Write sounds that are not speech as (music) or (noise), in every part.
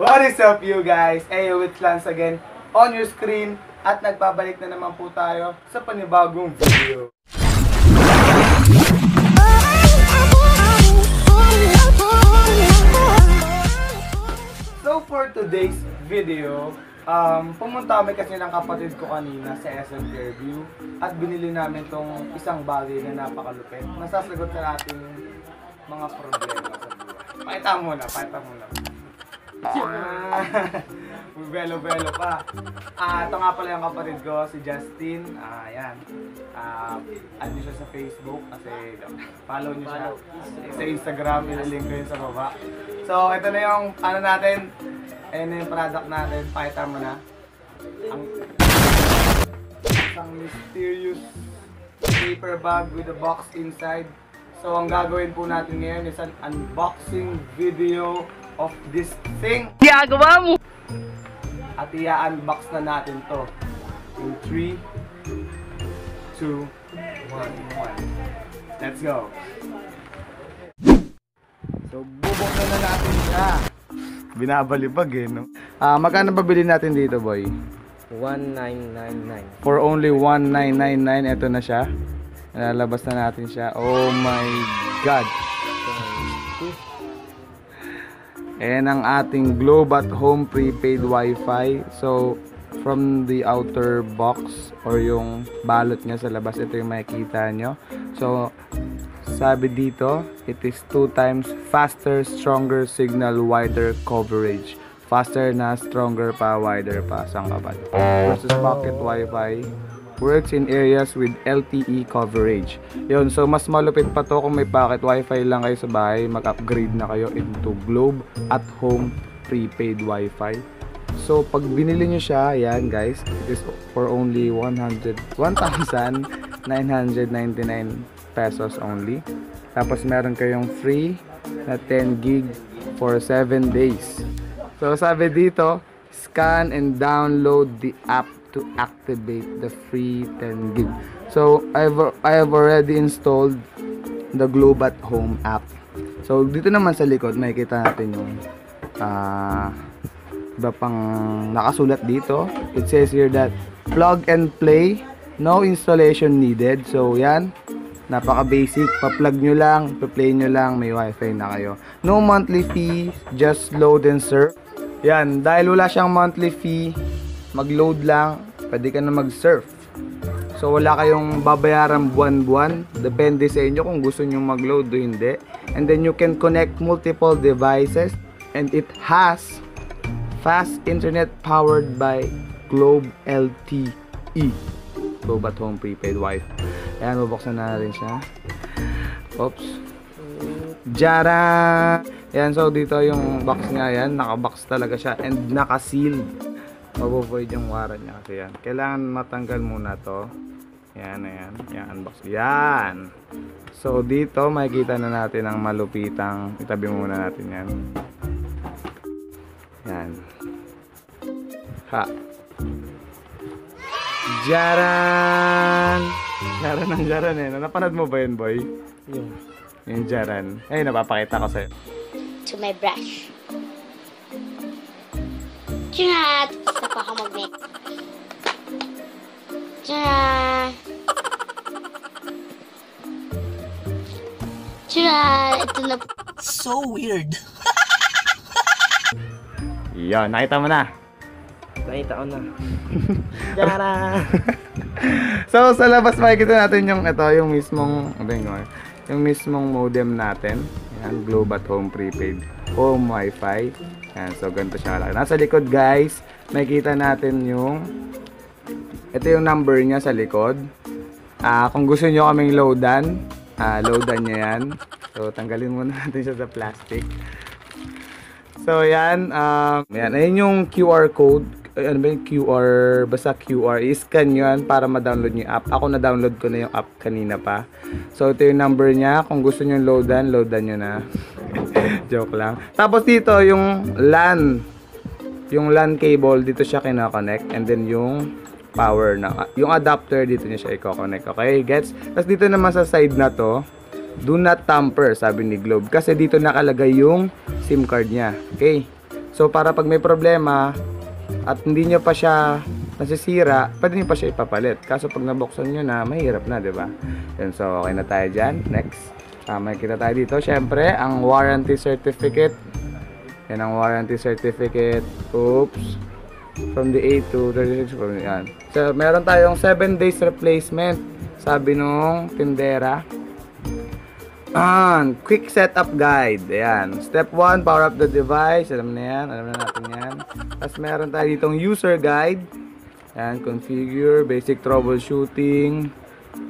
What is up you guys? Ayo with Lance again on your screen at nagbabalik na naman po tayo sa panibagong video. So for today's video, um, pumunta kami kasi ng kapatid ko kanina sa SM Fairview at binili namin tong isang bagay na napakalupit. Nasasagot sa ating mga problema sa buhay. Pakita muna, pakita muna. Ah, (laughs) Belo-belo pa. Ah, ito nga pala yung kapatid ko, si Justin. Ah, yan. Ah, ano siya sa Facebook kasi follow niyo siya. Sa Instagram, ililink ko yun sa baba. So, ito na yung ano natin. Ayan na yung product natin. Pakita mo na. Ang isang mysterious paper bag with a box inside. So, ang gagawin po natin ngayon is an unboxing video of this thing. Ginagawa mo! At i-unbox na natin to. In 3, 2, 1, 1. Let's go! So, bubuksan na natin siya. Binabalibag eh, no? Ah, magkano ba bilhin natin dito, boy? 1999. For only 1999, ito na siya. Nalalabas na natin siya. Oh my God! Ayan ang ating Globe at Home prepaid Wi-Fi. So, from the outer box or yung balot niya sa labas, ito yung makikita nyo. So, sabi dito, it is two times faster, stronger signal, wider coverage. Faster na, stronger pa, wider pa. Saan ka ba? Versus pocket Wi-Fi works in areas with LTE coverage. Yun, so mas malupit pa to kung may pocket wifi lang kayo sa bahay, mag-upgrade na kayo into Globe at home prepaid wifi. So pag binili nyo siya, yan guys, it is for only 100 1,999 pesos only. Tapos meron kayong free na 10 gig for 7 days. So sabi dito, scan and download the app to activate the free 10 gig. So I've I have already installed the Globe at Home app. So dito naman sa likod makikita natin yung ah iba pang nakasulat dito. It says here that plug and play, no installation needed. So yan, napaka basic, pa-plug nyo lang, pa-play nyo lang, may wifi na kayo. No monthly fee, just load and surf. Yan, dahil wala siyang monthly fee, mag-load lang, pwede ka na mag-surf. So wala kayong babayaran buwan-buwan, depende sa inyo kung gusto nyo mag-load o hindi. And then you can connect multiple devices and it has fast internet powered by Globe LTE. Globe at Home Prepaid Wi-Fi. Ayan, bubuksan na natin siya. Oops. Jara! Ayan, so dito yung box niya yan. Naka-box talaga siya and naka-sealed. Mabuvoid yung wara niya kasi yan. Kailangan matanggal muna to. Yan, ayan. Yan, unbox. Yan! So dito, makikita na natin ang malupitang. Itabi muna natin yan. Yan. Ha. Jaran! Jaran ng jaran eh. Napanood mo ba yun, boy? Yung Yung jaran. Ay, napapakita ko sa'yo. to my brush. Chat! Gusto pa ako mag-make. Chat! Chat! Ito na So weird. (laughs) Yan, nakita mo na. Nakita ko na. (laughs) Yara! So, sa labas makikita natin yung ito, yung mismong, ano yun, yung- yung mismong modem natin. Yan, Globe at Home Prepaid Home Wi-Fi. Yan, so ganito siya kalaki. Nasa likod guys, makikita natin yung, ito yung number niya sa likod. Ah, kung gusto niyo kaming loadan, ah, loadan niya yan. So, tanggalin muna (laughs) natin siya sa plastic. So, yan. Um, yan. Ayun yung QR code. Ano ba yung QR? Basta QR. I-scan nyo yan para ma-download yung app. Ako na-download ko na yung app kanina pa. So, ito yung number niya. Kung gusto nyo loadan, loadan nyo na. (laughs) Joke lang. Tapos dito, yung LAN. Yung LAN cable, dito siya kinoconnect. And then yung power na. Yung adapter, dito niya siya i-connect. Okay, gets? Tapos dito naman sa side na to, do not tamper, sabi ni Globe. Kasi dito nakalagay yung SIM card niya. Okay? So para pag may problema at hindi nyo pa siya nasisira, pwede nyo pa siya ipapalit. Kaso pag nabuksan nyo na, mahirap na, di ba? So okay na tayo dyan. Next. Uh, makikita tayo dito. Siyempre, ang warranty certificate. Yan ang warranty certificate. Oops. From the 8 to 36. From, yan. So, meron tayong 7 days replacement. Sabi nung tindera. Ah, quick setup guide. Ayan. Step 1, power up the device. Alam na yan. Alam na natin yan. Tapos meron tayo ditong user guide. Ayan, configure, basic troubleshooting,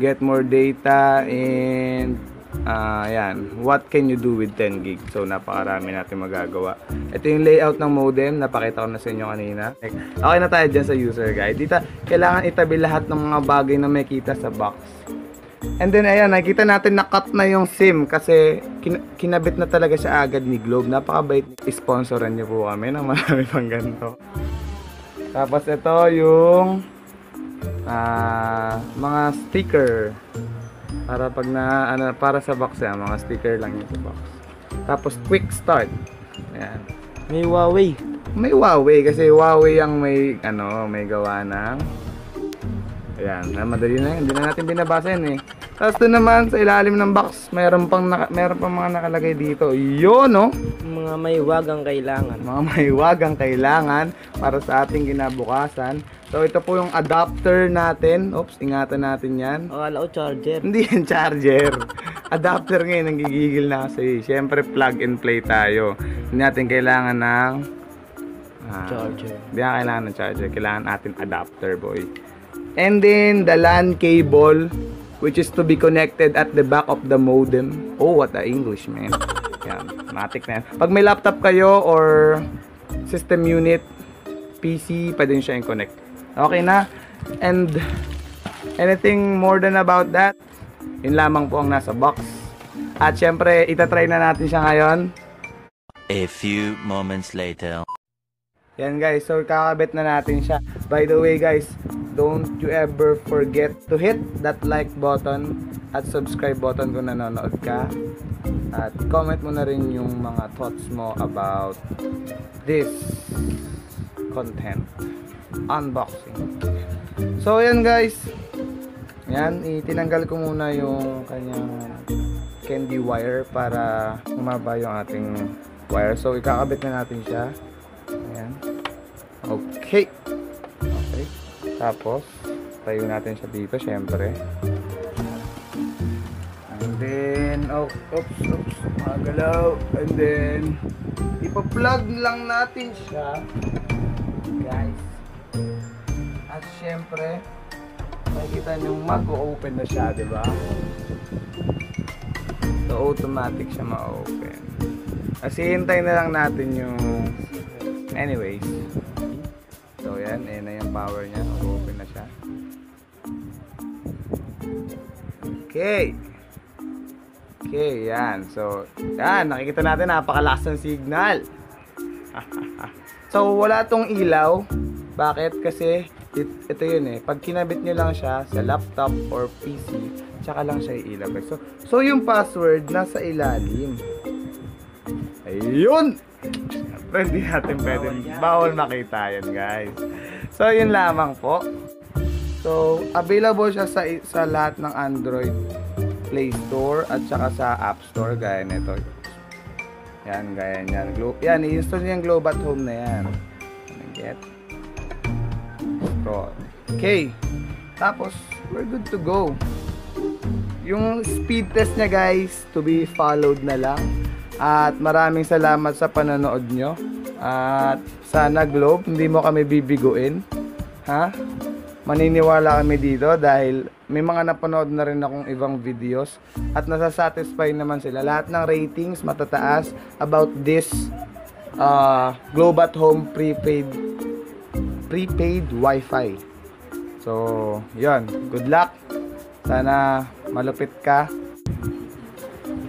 get more data, and ah ayan, what can you do with 10 gig? So, napakarami natin magagawa. Ito yung layout ng modem. Napakita ko na sa inyo kanina. Okay na tayo dyan sa user guide. Dito, kailangan itabi lahat ng mga bagay na may kita sa box. And then ayan, nakikita natin na cut na yung SIM kasi kin- kinabit na talaga siya agad ni Globe. Napakabait. Sponsoran niyo po kami ng marami pang ganito. Tapos ito yung ah mga sticker. Para pag na ano para sa box yan, mga sticker lang yung sa box. Tapos quick start. Ayan. May Huawei. May Huawei kasi Huawei ang may ano, may gawa ng Ayan, na madali na yun. Hindi na natin binabasa yun eh. Tapos doon naman sa ilalim ng box, mayroon pang naka, mayroon pang mga nakalagay dito. Yun, no? Mga may wagang kailangan. Mga maiwagang kailangan para sa ating kinabukasan. So ito po yung adapter natin. Oops, ingatan natin 'yan. O, ala ko charger. Hindi yan charger. Adapter ngayon, nanggigigil na kasi. Siyempre, plug and play tayo. Hindi natin kailangan ng... ah, Charger. Hindi na kailangan ng charger. Kailangan natin adapter, boy. And then, the LAN cable, which is to be connected at the back of the modem. Oh, what a English, man. Yan, matik na yan. Pag may laptop kayo or system unit, PC, pwede nyo siya i-connect. Okay na? And anything more than about that, yun lamang po ang nasa box. At syempre, itatry na natin siya ngayon. A few moments later. Yan guys, so kakabit na natin siya. By the way guys, don't you ever forget to hit that like button at subscribe button kung nanonood ka. At comment mo na rin yung mga thoughts mo about this content. Unboxing. So yan guys. Yan, itinanggal ko muna yung kanyang candy wire para umaba yung ating wire. So ikakabit na natin siya. Okay. Okay. Tapos, tayo natin siya dito, syempre. And then, oh, oops, oops, magalaw. And then, ipa-plug lang natin siya. Guys. At syempre, makikita nyo mag-open na siya, di ba? So, automatic siya ma-open. Kasi hintayin na lang natin yung Anyways. So, yan. Ayan na yung power niya. Open na siya. Okay. Okay, yan. So, yan. Nakikita natin napakalakas ng signal. (laughs) so, wala tong ilaw. Bakit? Kasi, it, ito yun eh. Pag kinabit nyo lang siya sa laptop or PC, tsaka lang siya iilagay. So, so yung password nasa ilalim. Ayun! Siyempre, hindi natin pwede. Bawal makita yan, guys. So, yun lamang po. So, available siya sa, sa lahat ng Android Play Store at saka sa App Store, gaya nito. Yan, gaya yan. Glo yan, i-install niyo yung Globe Home na yan. Get. Scroll. Okay. Tapos, we're good to go. Yung speed test niya, guys, to be followed na lang. At maraming salamat sa panonood nyo. At sana Globe, hindi mo kami bibiguin. Ha? Maniniwala kami dito dahil may mga napanood na rin akong ibang videos at nasasatisfy naman sila. Lahat ng ratings matataas about this uh, Globe at Home prepaid prepaid Wi-Fi. So, yon Good luck. Sana malupit ka.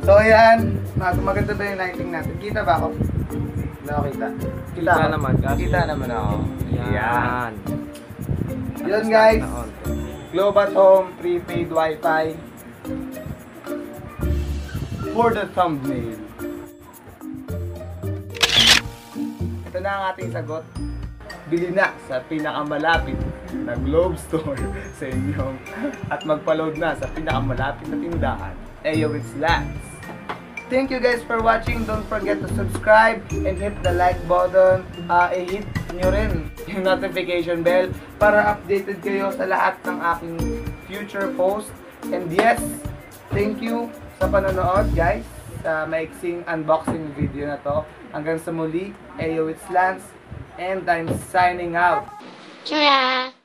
So, ayan. Mag maganda ba yung lighting natin? Kita ba ako? Hindi ako kita. Kita ako? naman, kasi- Kita naman ako. Yan. Yun guys. Globe at Home prepaid Wi-Fi. For the thumbnail. Ito na ang ating sagot. Bili na sa pinakamalapit na Globe Store (laughs) sa inyong at magpa-load na sa pinakamalapit na tindahan. Ayo with Slats. Thank you guys for watching. Don't forget to subscribe and hit the like button. Ah, i-hit nyo rin (laughs) yung notification bell para updated kayo sa lahat ng aking future post. And yes, thank you sa panonood guys sa maiksing unboxing video na to. Hanggang sa muli, Ayo with Slants and I'm signing out. Tara!